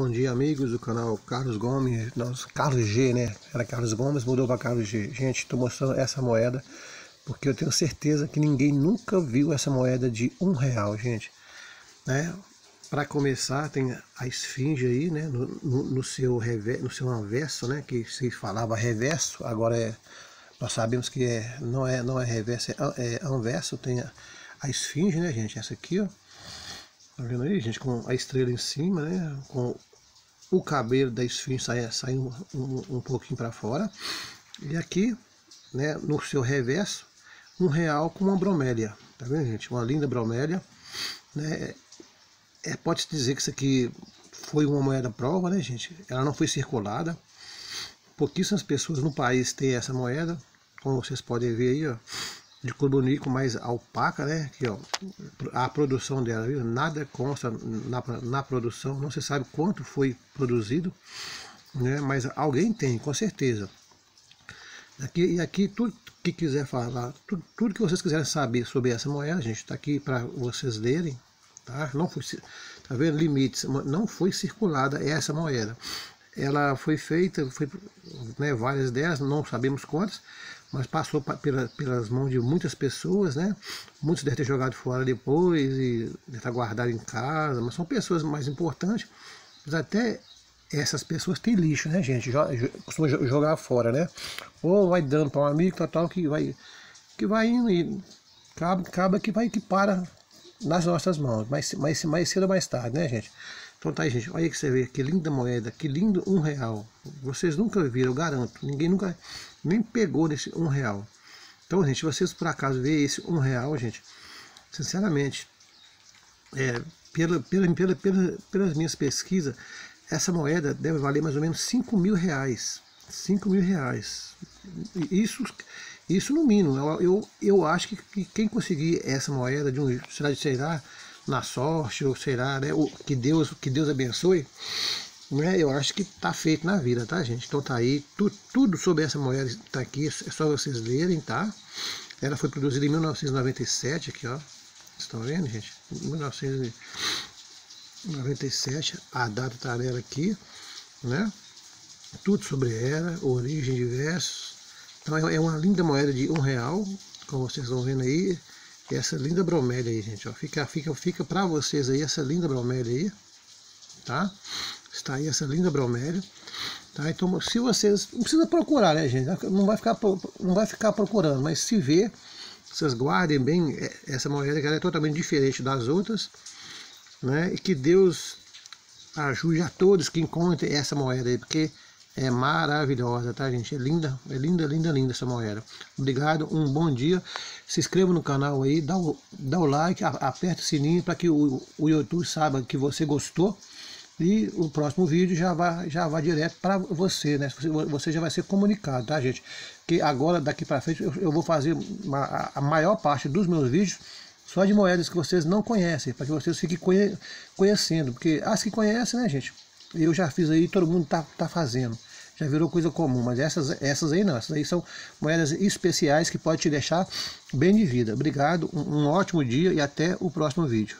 Bom dia, amigos do canal Carlos Gomes, nosso Carlos G, né? Era Carlos Gomes, mudou para Carlos G. Gente, estou mostrando essa moeda porque eu tenho certeza que ninguém nunca viu essa moeda de um real, gente. Né? Para começar, tem a esfinge aí, né? No, no, no, seu rever, no seu anverso, né? Que se falava reverso, agora é nós sabemos que é, não é não é reverso, é, é anverso. Tem a, a esfinge, né, gente? Essa aqui, ó. Tá vendo aí, gente? Com a estrela em cima, né? Com o cabelo da esfinge saindo sai um, um, um pouquinho para fora. E aqui, né, no seu reverso, um real com uma bromélia. Tá vendo, gente? Uma linda bromélia. Né? É, Pode-se dizer que isso aqui foi uma moeda prova, né, gente? Ela não foi circulada. Pouquíssimas pessoas no país têm essa moeda. Como vocês podem ver aí, ó de carbonico mais opaca, né? Aqui, ó, a produção dela, viu? Nada consta na, na produção, não se sabe quanto foi produzido, né? Mas alguém tem, com certeza. Aqui, e aqui, tudo que quiser falar, tudo, tudo que vocês quiserem saber sobre essa moeda, gente, está aqui para vocês lerem, tá? Não foi, tá vendo? Limites, não foi circulada essa moeda. Ela foi feita, foi, né, várias delas, não sabemos quantas, mas passou pela, pelas mãos de muitas pessoas, né? Muitos devem ter jogado fora depois e devem estar guardado em casa, mas são pessoas mais importantes. Mas até essas pessoas têm lixo, né, gente? Costuma jogar fora, né? Ou vai dando para um amigo, tal, tal, que vai, que vai indo e acaba, acaba que vai que para nas nossas mãos, mais, mais, mais cedo ou mais tarde, né, gente? Então tá aí, gente. Olha que você vê, que linda moeda, que lindo um real. Vocês nunca viram, eu garanto. Ninguém nunca nem pegou nesse um real. Então, gente, vocês por acaso verem esse um real, gente, sinceramente, é, pela, pela, pela, pela, pelas minhas pesquisas, essa moeda deve valer mais ou menos 5 mil reais. 5 mil reais. Isso, isso no mínimo. Eu, eu, eu acho que, que quem conseguir essa moeda de um, será, será na sorte, ou será, né? que Deus, que Deus abençoe. Né, eu acho que tá feito na vida, tá, gente? Então tá aí, tu, tudo sobre essa moeda tá aqui, é só vocês lerem, tá? Ela foi produzida em 1997, aqui, ó. Estão vendo, gente? 1997, a data tá nela aqui, né? Tudo sobre ela, origem diversos. Então é, é uma linda moeda de um real, como vocês estão vendo aí. Essa linda bromélia aí, gente, ó. Fica, fica, fica pra vocês aí essa linda bromélia aí, tá? Está aí essa linda bromélia. Tá? Então, se vocês. Não precisa procurar, né, gente? Não vai ficar, não vai ficar procurando, mas se ver, vocês guardem bem é, essa moeda, que ela é totalmente diferente das outras. Né? E que Deus ajude a todos que encontrem essa moeda aí, porque é maravilhosa, tá, gente? É linda, é linda, linda, linda essa moeda. Obrigado, um bom dia. Se inscreva no canal aí, dá o, dá o like, aperta o sininho para que o, o YouTube saiba que você gostou. E o próximo vídeo já vai, já vai direto para você, né? Você já vai ser comunicado, tá, gente? Que agora, daqui para frente, eu, eu, vou fazer uma, a maior parte dos meus vídeos só de moedas que vocês não conhecem, para que vocês fiquem conhe, conhecendo. Porque as que conhecem, né, gente? Eu já fiz aí, todo mundo tá, tá fazendo. Já virou coisa comum, mas essas, essas aí não. Essas aí são moedas especiais que pode te deixar bem de vida. Obrigado, um, um ótimo dia e até o próximo vídeo.